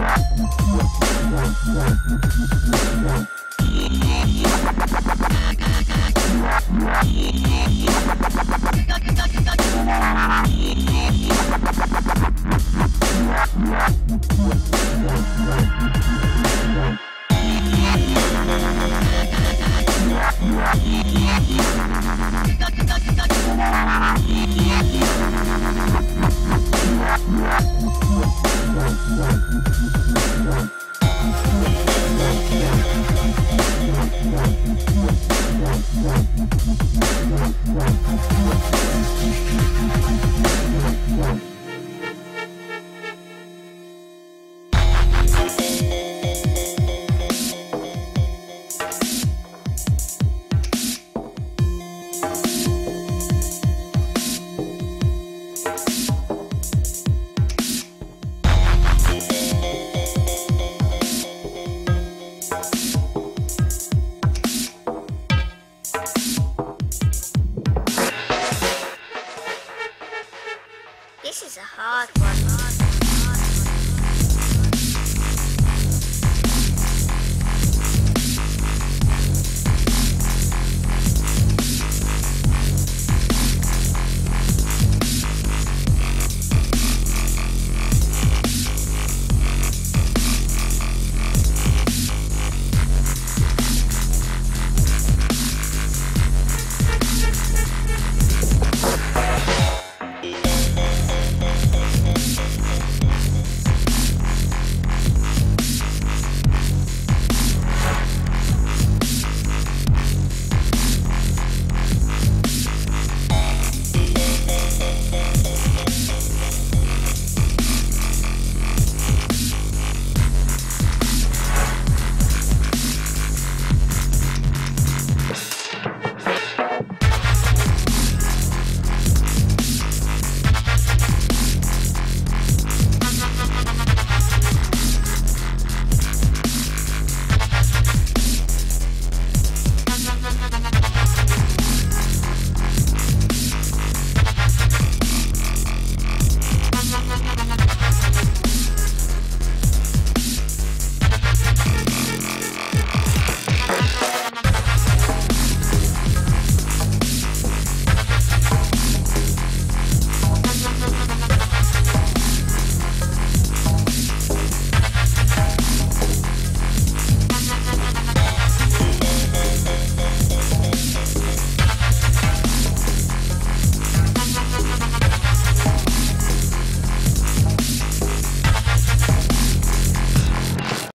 Yeah.